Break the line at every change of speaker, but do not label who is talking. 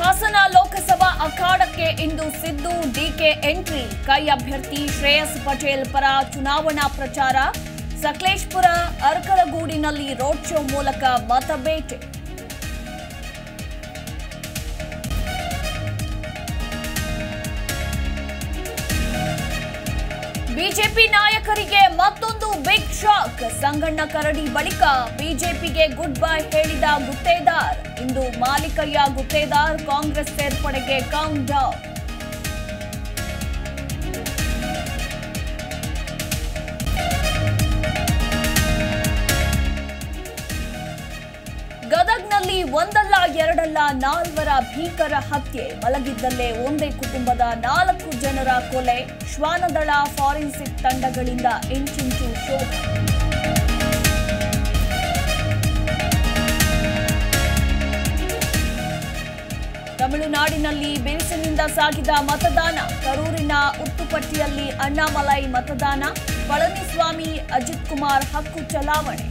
ಹಾಸನ ಲೋಕಸಭಾ ಅಖಾಡಕ್ಕೆ ಇಂದು Siddu DK entry. ಕೈ ಅಭ್ಯರ್ಥಿ ಶ್ರೇಯಸ್ ಪಟೇಲ್ ಪರ ಚುನಾವಣಾ ಪ್ರಚಾರ. ಸಕಲೇಶ್ಪುರ ಅರ್ಕಲಗೂಡಿನಲ್ಲಿ ರೋಡ್ ಶೋ ಮೂಲಕ ಮತಬೇಟೆ. ಬಿಜೆಪಿ ನಾಯಕರಿಗೆ ಮತ್ತೊಂದು ಬಿಗ್ ಶಾಕ್ ಸಂಗಣ್ಣ ಕರಡಿ ಬಳಿಕ ಬಿಜೆಪಿಗೆ ಗುಡ್ ಬೈ ಹೇಳಿದ ಗುತ್ತೇದಾರ್. ಇಂದು ಮಾಲಿಕಯ್ಯ ಗುತ್ತೇದಾರ್ ಕಾಂಗ್ರೆಸ್ ಸೇರ್ಪಡೆಗೆ ಕೌಂಟ್ ಡೌನ್ ಗದಗ್ನಲ್ಲಿ ಒಂದಲ್ಲ, ಎರಡಲ್ಲ, ನಾಲ್ವರ ಭೀಕರ ಹತ್ಯೆ. ಮಲಗಿದ್ದಲ್ಲೇ ಒಂದೇ ಕುಟುಂಬದ ನಾಲ್ಕು ಜನರ ಕೊಲೆ. ಶ್ವಾನದಳ ಫಾರೆನ್ಸಿಕ್ ತಂಡಗಳಿಂದ ಇಂಚಿಂಚು ಶೋಧ. ತಮಿಳುನಾಡಿನಲ್ಲಿ ಬಿರುಸಿನಿಂದ ಸಾಗಿದ ಮತದಾನ. ಕರೂರಿನ ಉತ್ತುಪಟ್ಟಿಯಲ್ಲಿ ಅಣ್ಣಾಮಲೈ ಮತದಾನ. ಪಳನಿಸ್ವಾಮಿ, ಅಜಿತ್ ಕುಮಾರ್ ಹಕ್ಕು ಚಲಾವಣೆ.